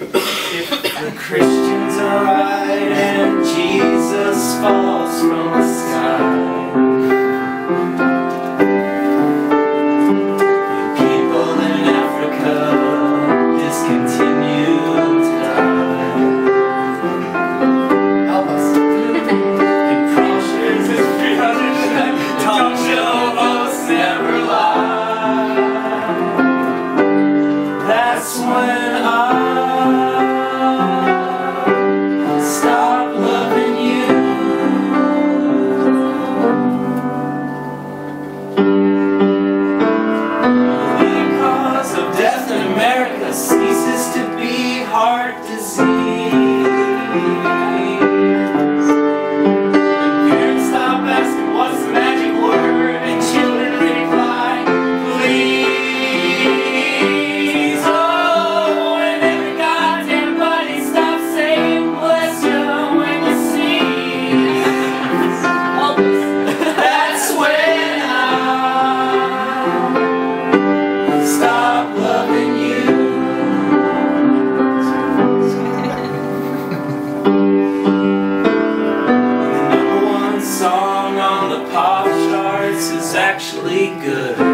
if the Christians are right and Jesus falls from the sky. Heart disease. really good.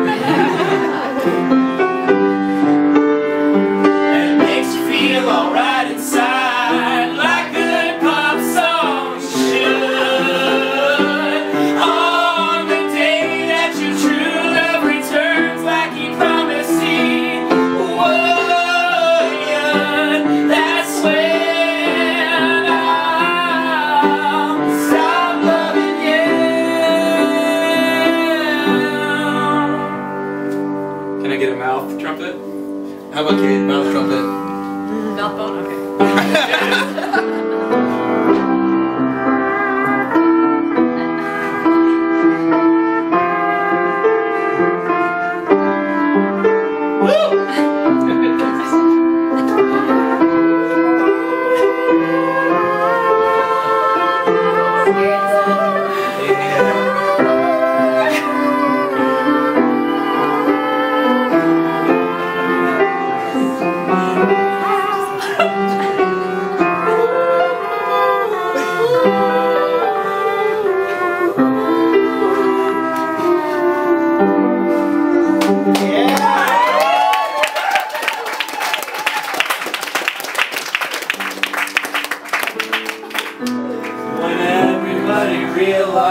I get a mouth trumpet? How about you, Mouth trumpet. Mm, mouth bone? Okay.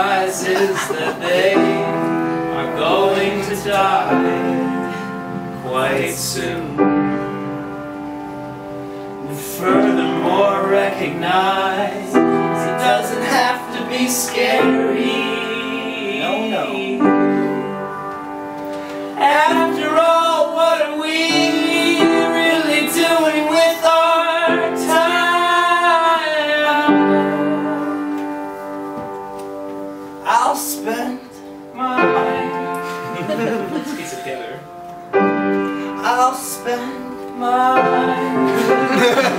realizes that they are going to die quite soon. And furthermore, recognize it doesn't have to be scary. my together. I'll spend my.